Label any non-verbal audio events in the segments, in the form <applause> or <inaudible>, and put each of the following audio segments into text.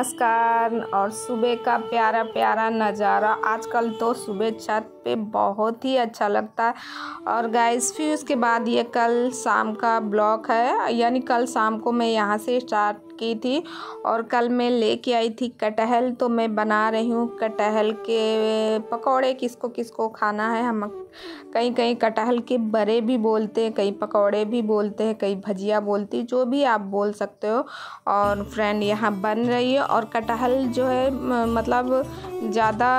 नमस्कार और सुबह का प्यारा प्यारा नज़ारा। आजकल तो सुबह छत पे बहुत ही अच्छा लगता है। और गाइस फिर उसके बाद ये कल शाम का ब्लॉक है। यानी कल शाम को मैं यहाँ से स्टार्ट की थी और कल मैं लेके आई थी कटहल तो मैं बना रही हूँ कटहल के पकौड़े। किसको किसको खाना है, हम कहीं कहीं कटहल के बड़े भी बोलते हैं, कहीं पकौड़े भी बोलते हैं, कहीं भजिया बोलती जो भी आप बोल सकते हो। और फ्रेंड यहाँ बन रही है और कटहल जो है मतलब ज़्यादा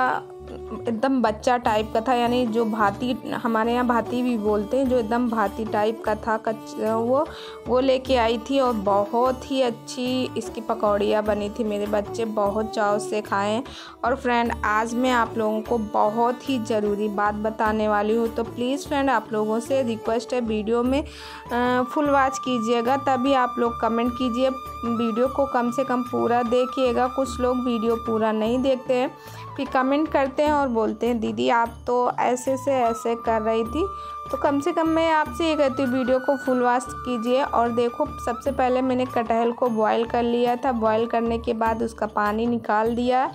एकदम बच्चा टाइप का था, यानी जो भाती, हमारे यहाँ भाती भी बोलते हैं, जो एकदम भाती टाइप का था, कच, वो वो लेके आई थी और बहुत ही अच्छी इसकी पकौड़ियाँ बनी थी मेरे बच्चे, बहुत चाव से खाएँ। और फ्रेंड आज मैं आप लोगों को बहुत ही ज़रूरी बात बताने वाली हूँ तो प्लीज़ फ्रेंड आप लोगों से रिक्वेस्ट है वीडियो में फुल वॉच कीजिएगा, तभी आप लोग कमेंट कीजिए वीडियो को कम से कम पूरा देखिएगा, कुछ लोग वीडियो पूरा नहीं देखते हैं। फिर कमेंट करते हैं और बोलते हैं, दीदी, आप तो ऐसे से ऐसे कर रही थी। तो कम से कम मैं आपसे ये कहती हूँ वीडियो को फुल वास्ट कीजिए और देखो, सबसे पहले मैंने कटहल को बॉईल कर लिया था। बॉईल करने के बाद उसका पानी निकाल दिया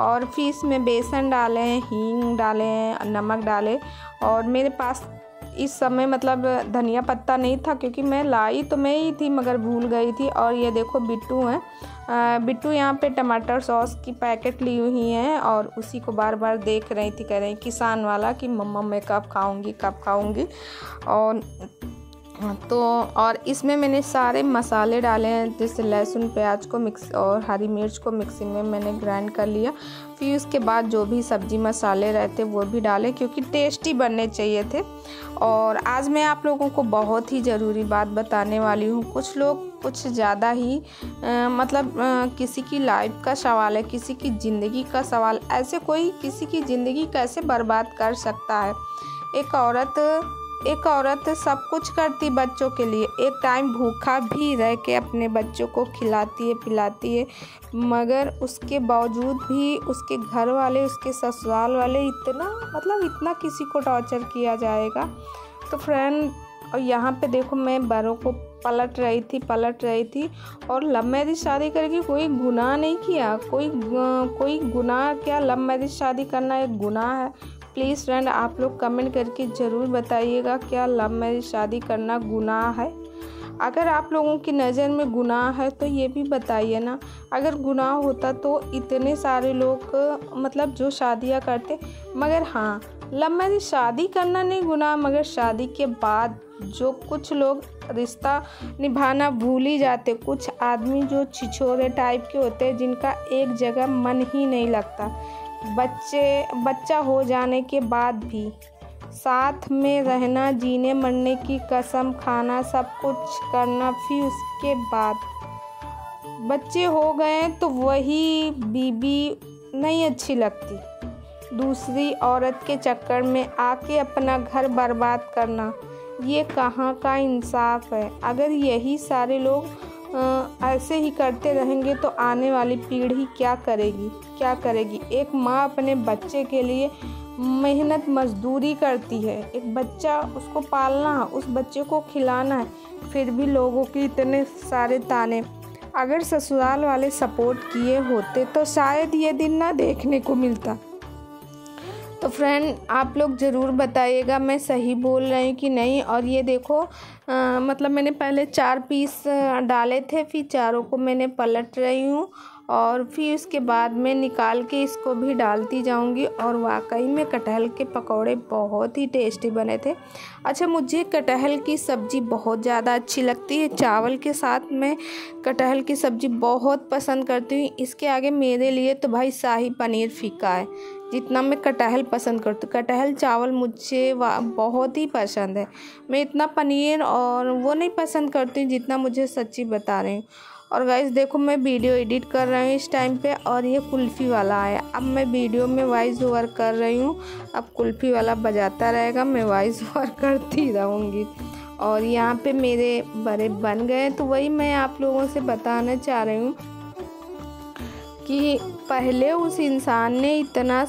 और फिर इसमें बेसन डाले हैं, हींग डाले हैं, नमक डाले और मेरे पास इस समय मतलब धनिया पत्ता नहीं था क्योंकि मैं लाई तो मैं ही थी, मगर भूल गई थी। और ये देखो, बिट्टू हैं। बिट्टू यहाँ पे टमाटर सॉस की पैकेट ली हुई हैं और उसी को बार बार देख रही थी, कह रही किसान वाला कि मम्मा मैं कब खाऊँगी कब खाऊँगी? और तो और इसमें मैंने सारे मसाले डाले हैं जैसे लहसुन प्याज को मिक्स और हरी मिर्च को मिक्सी में मैंने ग्राइंड कर लिया। फिर उसके बाद जो भी सब्ज़ी मसाले रहते वो भी डाले क्योंकि टेस्टी बनने चाहिए थे। और आज मैं आप लोगों को बहुत ही ज़रूरी बात बताने वाली हूँ। कुछ लोग कुछ ज़्यादा ही आ, मतलब आ, किसी की लाइफ का सवाल है किसी की ज़िंदगी का सवाल ऐसे कोई किसी की ज़िंदगी कैसे बर्बाद कर सकता है? एक औरत एक औरत सब कुछ करती बच्चों के लिए। एक टाइम भूखा भी रह के अपने बच्चों को खिलाती है, पिलाती है, मगर उसके बावजूद भी उसके घर वाले, उसके ससुराल वाले इतना मतलब इतना किसी को टॉर्चर किया जाएगा। तो फ्रेंड और यहाँ पे देखो मैं बड़ों को पलट रही थी, पलट रही थी, और लव मैरिज शादी करके कोई गुनाह नहीं किया। कोई कोई गुनाह क्या? लव मैरिज शादी करना एक गुनाह है। प्लीज़ फ्रेंड, आप लोग कमेंट करके ज़रूर बताइएगा क्या लव मैरिज, शादी करना गुनाह है। अगर आप लोगों की नज़र में गुनाह है तो ये भी बताइए ना। अगर गुनाह होता तो इतने सारे लोग मतलब जो शादियाँ करते, मगर हाँ लव मैरिज शादी करना नहीं गुनाह, मगर शादी के बाद जो कुछ लोग रिश्ता निभाना भूल ही जाते। कुछ आदमी जो छिछोरे टाइप के होते हैं, जिनका एक जगह मन ही नहीं लगता। बच्चे, बच्चा हो जाने के बाद भी। साथ में रहना, जीने मरने की कसम, खाना, सब कुछ करना फिर उसके बाद। बच्चे हो गए तो वही बीबी नहीं अच्छी लगती। दूसरी औरत के चक्कर में आके अपना घर बर्बाद करना, ये कहाँ का इंसाफ है? अगर यही सारे लोग ऐसे ही करते रहेंगे तो आने वाली पीढ़ी क्या करेगी? क्या करेगी? एक माँ अपने बच्चे के लिए मेहनत मजदूरी करती है। एक बच्चा उसको पालना है उस बच्चे को खिलाना है, फिर भी लोगों की इतने सारे ताने। अगर ससुराल वाले सपोर्ट किए होते तो शायद ये दिन ना देखने को मिलता। तो फ्रेंड आप लोग ज़रूर बताइएगा मैं सही बोल रही हूँ कि नहीं। और ये देखो आ, मतलब मैंने पहले चार पीस डाले थे फिर चारों को मैंने पलट रही हूँ और फिर उसके बाद में निकाल के इसको भी डालती जाऊँगी और वाकई में कटहल के पकौड़े बहुत ही टेस्टी बने थे। अच्छा मुझे कटहल की सब्ज़ी बहुत ज़्यादा अच्छी लगती है। चावल के साथ मैं कटहल की सब्ज़ी बहुत पसंद करती हूँ। इसके आगे मेरे लिए तो भाई शाही पनीर फीका है। जितना मैं कटहल पसंद करती हूँ। कटहल चावल मुझे बहुत ही पसंद है। मैं इतना पनीर और वो नहीं पसंद करती हूँ जितना मुझे सच्ची बता रही हूँ। और गाइस देखो मैं वीडियो एडिट कर रही हूँ इस टाइम पे और ये कुल्फ़ी वाला आया। अब मैं वीडियो में वॉइस ओवर कर रही हूँ। अब कुल्फ़ी वाला बजाता रहेगा, मैं वॉइस ओवर करती रहूँगी। और यहाँ पे मेरे बड़े बन गए तो वही मैं आप लोगों से बताना चाह रही हूँ। कि पहले उस इंसान ने इतना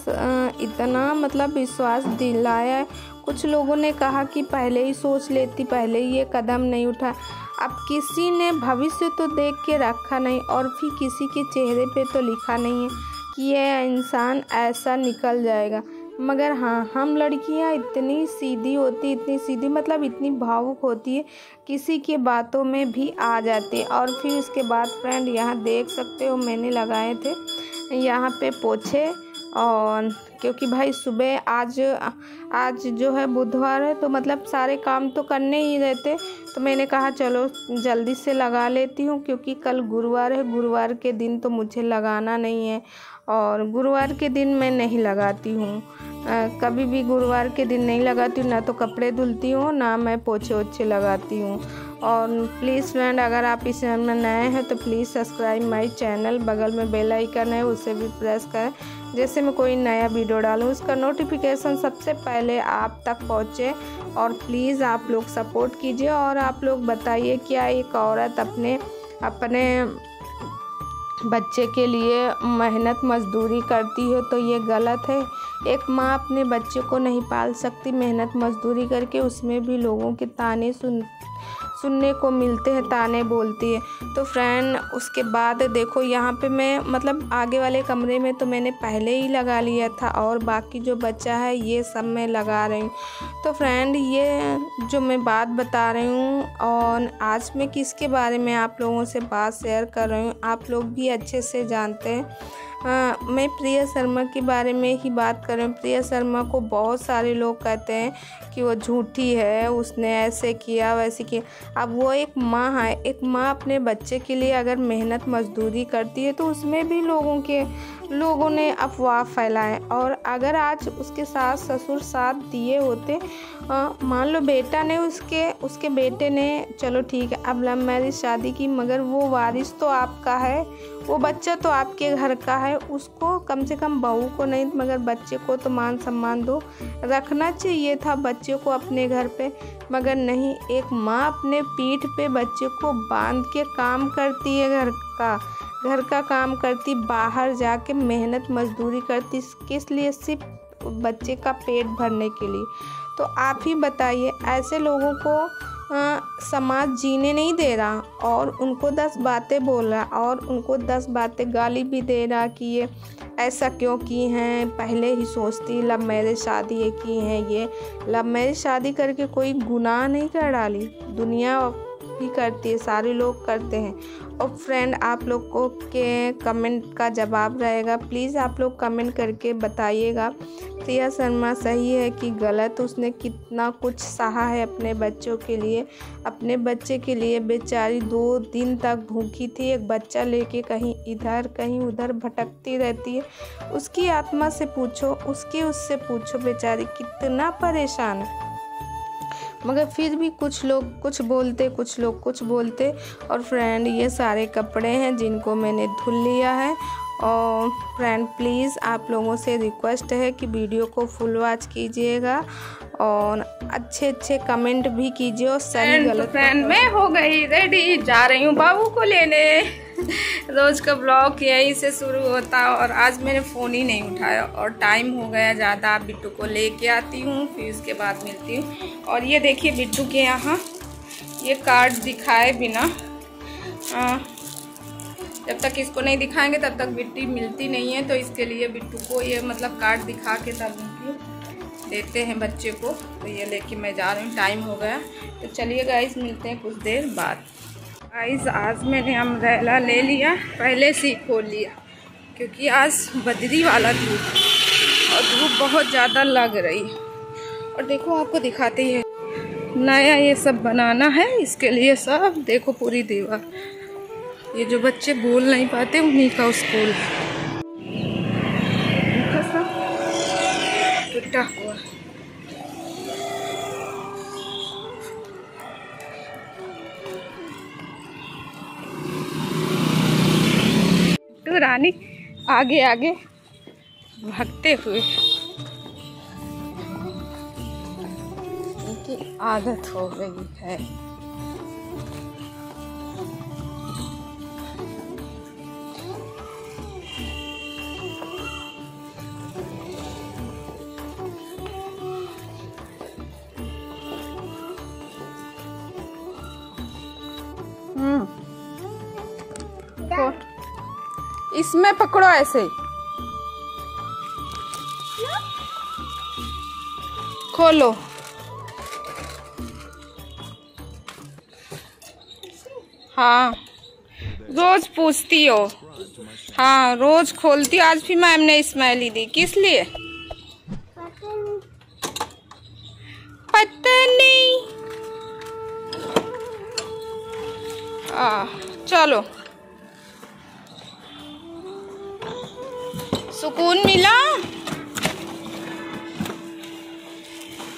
इतना मतलब विश्वास दिलाया। कुछ लोगों ने कहा कि पहले ही सोच लेती, पहले ही ये कदम नहीं उठा। अब किसी ने भविष्य तो देख के रखा नहीं और फिर किसी के चेहरे पे तो लिखा नहीं है कि यह इंसान ऐसा निकल जाएगा। मगर हाँ हम लड़कियाँ इतनी सीधी होती, इतनी सीधी मतलब इतनी भावुक होती है, किसी के बातों में भी आ जाती है। और फिर उसके बाद फ्रेंड यहाँ देख सकते हो, मैंने लगाए थे, यहाँ पे पोछे और क्योंकि भाई सुबह आज आज जो है बुधवार है तो मतलब सारे काम तो करने ही रहते। तो मैंने कहा, चलो, जल्दी से लगा लेती हूँ, क्योंकि कल गुरुवार है, गुरुवार के दिन तो मुझे लगाना नहीं है। और गुरुवार के दिन मैं नहीं लगाती हूँ। कभी भी गुरुवार के दिन नहीं लगाती हूँ, ना तो कपड़े धुलती हूँ, ना मैं पोछे ओछे लगाती हूँ। और प्लीज़ फ्रेंड अगर आप इस चैनल में नए हैं तो प्लीज़ सब्सक्राइब माय चैनल बगल में बेल आइकन है, उसे भी प्रेस करें। जैसे मैं कोई नया वीडियो डालूँ, उसका नोटिफिकेशन सबसे पहले आप तक पहुँचे। और प्लीज़ आप लोग सपोर्ट कीजिए और आप लोग बताइए, क्या एक औरत अपने अपने बच्चे के लिए मेहनत मजदूरी करती है तो ये गलत है। एक माँ अपने बच्चे को नहीं पाल सकती, मेहनत मजदूरी करके उसमें भी लोगों के ताने सुन सुनने को मिलते हैं, ताने बोलती है। तो फ्रेंड, उसके बाद देखो यहाँ पे मैं मतलब आगे वाले कमरे में तो मैंने पहले ही लगा लिया था और बाकी जो बच्चा है ये सब मैं लगा रही हूँ। तो फ्रेंड, ये जो मैं बात बता रही हूँ और आज मैं किसके बारे में आप लोगों से बात शेयर कर रही हूँ, आप लोग भी अच्छे से जानते हैं। हाँ मैं प्रिया शर्मा के बारे में ही बात कर रही हूँ। प्रिया शर्मा को बहुत सारे लोग कहते हैं कि वो झूठी है, उसने ऐसे किया, वैसे किया। अब वो एक माँ है, एक माँ अपने बच्चे के लिए अगर मेहनत, मजदूरी करती है तो उसमें भी लोगों के लोगों ने अफवाह फैलाए और अगर आज उसके सास ससुर साथ दिए होते मान लो बेटा ने उसके उसके बेटे ने, चलो ठीक है, अब लव मैरिज शादी की, मगर वो वारिस तो आपका है, वो बच्चा तो आपके घर का है, उसको कम से कम बहू को नहीं, मगर बच्चे को तो मान सम्मान दो, रखना चाहिए था बच्चे को अपने घर पे, मगर नहीं, एक माँ अपने पीठ पे बच्चे को बाँध के काम करती है घर का। घर का काम करती बाहर जाके मेहनत मजदूरी करती किस लिए सिर्फ़ बच्चे का पेट भरने के लिए? तो आप ही बताइए ऐसे लोगों को आ, समाज जीने नहीं दे रहा और उनको दस बातें बोल रहा और उनको दस बातें गाली भी दे रहा कि ये ऐसा क्यों की हैं? पहले ही सोचती लव मैरिज शादी ये की हैं ये। लव मैरिज शादी करके कोई गुनाह नहीं कर डाली। दुनिया भी करती है सारे लोग करते हैं। और फ्रेंड आप लोग को के कमेंट का जवाब रहेगा। प्लीज़ आप लोग कमेंट करके बताइएगा। प्रिया शर्मा, सही है कि गलत? उसने कितना कुछ सहा है अपने बच्चों के लिए। अपने बच्चे के लिए बेचारी दो दिन तक भूखी थी। एक बच्चा लेके कहीं इधर, कहीं उधर भटकती रहती है। उसकी आत्मा से पूछो, उसकी उससे पूछो बेचारी कितना परेशान है। मगर फिर भी कुछ लोग कुछ बोलते कुछ लोग कुछ बोलते। और फ्रेंड ये सारे कपड़े हैं जिनको मैंने धुल लिया है। और फ्रेंड प्लीज़ आप लोगों से रिक्वेस्ट है कि वीडियो को फुल वॉच कीजिएगा। और अच्छे अच्छे कमेंट भी कीजिए और सही गलत फ्रेंड मैं हो गई रेडी जा रही हूँ बाबू को लेने। <laughs> रोज़ का ब्लॉग यहीं से शुरू होता और आज मैंने फ़ोन ही नहीं उठाया और टाइम हो गया ज़्यादा। बिट्टू को लेके आती हूँ फिर उसके बाद मिलती हूँ। और ये देखिए बिट्टू के यहाँ ये कार्ड दिखाए बिना। आ, जब तक इसको नहीं दिखाएँगे तब तक बिट्टी मिलती नहीं है तो इसके लिए बिट्टू को ये मतलब कार्ड दिखा के तब उनकी देते हैं बच्चे को। तो ये लेके मैं जा रही हूँ टाइम हो गया। तो चलिए गाइस मिलते हैं कुछ देर बाद। गाइस आज मैंने अम्ब्रेला ले लिया, पहले से ही खोल लिया, क्योंकि आज बदरी वाला धूप और धूप बहुत ज़्यादा लग रही और देखो, आपको दिखाते हैं नया ये सब बनाना है, इसके लिए सब देखो पूरी दीवार। ये जो बच्चे बोल नहीं पाते, उन्हीं का स्कूल टूटा हुआ प्राणी आगे आगे भागते हुए इनकी आदत हो गई है Mm. इसमें पकड़ो ऐसे। खोलो। हाँ रोज पूछती हो। हाँ रोज खोलती आज भी मैम ने स्माइली दी। किस लिए? पता नहीं आ, चलो। सुकून मिला।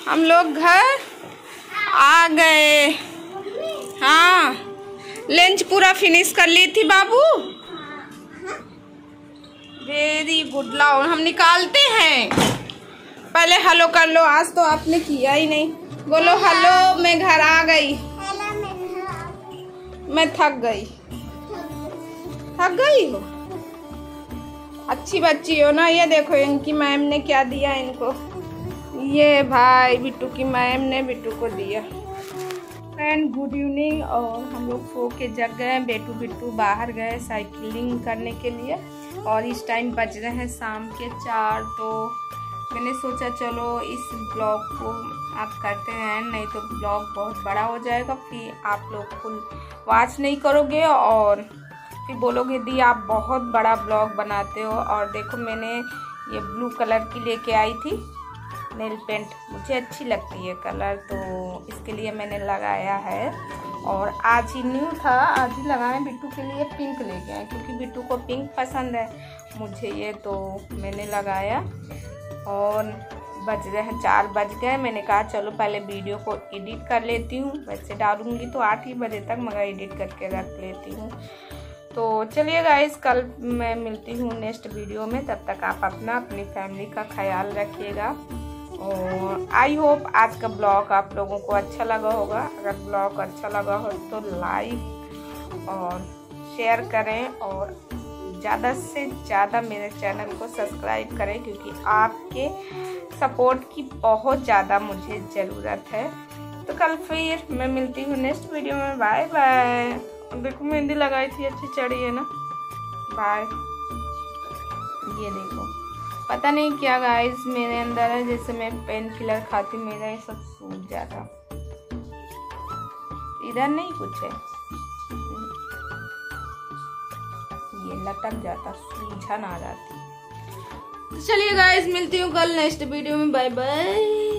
हम लोग घर आ गए। हाँ लंच पूरा फिनिश कर ली थी बाबू? वेरी गुड लाओ हम निकालते हैं। पहले हेलो कर लो आज तो आपने किया ही नहीं। बोलो हेलो मैं घर आ गई। मैं थक गई। थक गई हो? अच्छी बच्ची हो ना, ये देखो इनकी मैम ने क्या दिया इनको। ये भाई बिट्टू की मैम ने बिट्टू को दिया। फ्रेंड गुड इवनिंग और हम लोग सो के जग गए, बेटू बिट्टू बाहर गए साइकिलिंग करने के लिए। और इस टाइम बज रहे हैं शाम के चार तो मैंने सोचा चलो इस ब्लॉग को आप करते हैं, नहीं तो ब्लॉग बहुत बड़ा हो जाएगा, फिर आप लोग फुल वॉच नहीं करोगे और फिर बोलोगे, दी, आप बहुत बड़ा ब्लॉग बनाते हो। और देखो, मैंने ये ब्लू कलर की लेके आई थी नेल पेंट। मुझे अच्छी लगती है कलर तो इसके लिए मैंने लगाया है। और आज ही न्यू था, आज ही लगाए बिट्टू के लिए पिंक लेके आए, क्योंकि बिट्टू को पिंक पसंद है मुझे ये तो मैंने लगाया। और बज रहे हैं, चार बज गए मैंने कहा, चलो, पहले वीडियो को एडिट कर लेती हूँ। वैसे डालूँगी तो आठ ही बजे तक, मगर एडिट करके रख लेती हूँ। तो चलिए गाइस कल मैं मिलती हूँ नेक्स्ट वीडियो में। तब तक आप अपना, अपनी फैमिली का ख्याल रखिएगा। और आई होप आज का ब्लॉग आप लोगों को अच्छा लगा होगा। अगर ब्लॉग अच्छा लगा हो तो लाइक और शेयर करें और ज़्यादा से ज़्यादा मेरे चैनल को सब्सक्राइब करें, क्योंकि आपके सपोर्ट की बहुत ज़्यादा मुझे ज़रूरत है। तो कल फिर मैं मिलती हूँ नेक्स्ट वीडियो में। बाय बाय देखो, मेहंदी लगाई थी, अच्छी चढ़ी है ना? बाय ये देखो। पता नहीं क्या गाइस मेरे अंदर है, जैसे मैं पेन किलर खाती, मेरा ये सब सूख जाता। इधर नहीं कुछ है। ये लटक जाता सूझन आ जाती। तो चलिए गाइस मिलती हूँ कल नेक्स्ट वीडियो में। Bye bye